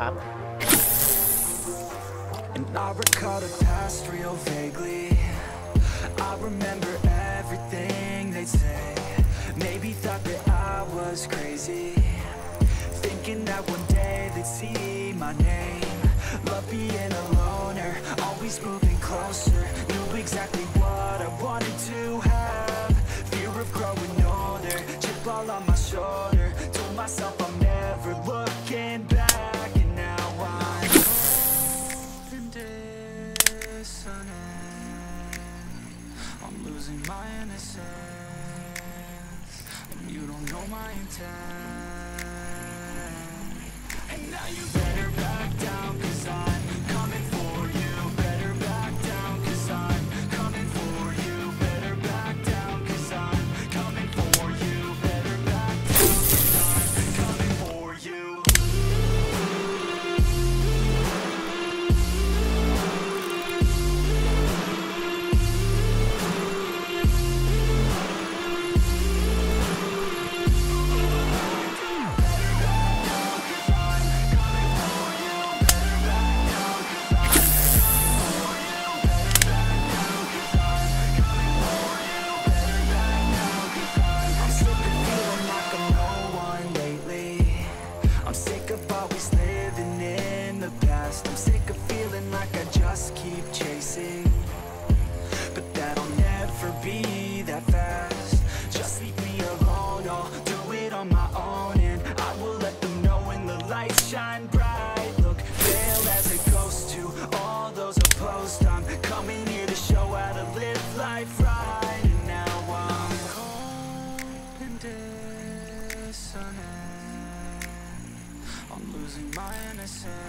And I recall the past real vaguely. I remember everything they'd say. Maybe thought that I was crazy. Thinking that one day they'd see my name. you innocent.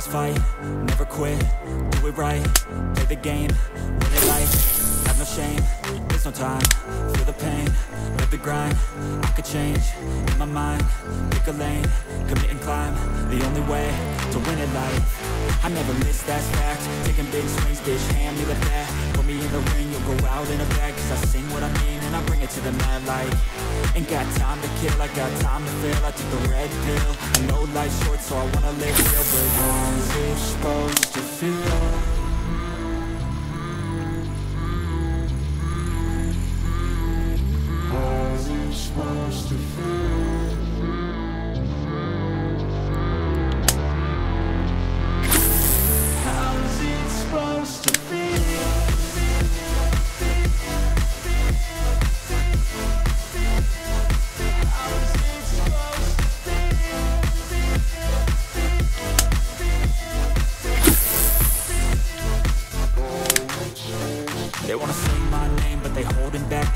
always fight, never quit, do it right, play the game, win it life, have no shame, there's no time, feel the pain, live the grind, I could change, in my mind, pick a lane, commit and climb, the only way to win it life, I never miss that fact, taking big swings, dish hand me the bat, put me in the ring, to the nightlight. Ain't got time to kill, I got time to feel. I took the red pill. I know life's short so I wanna live real But how's it supposed to feel?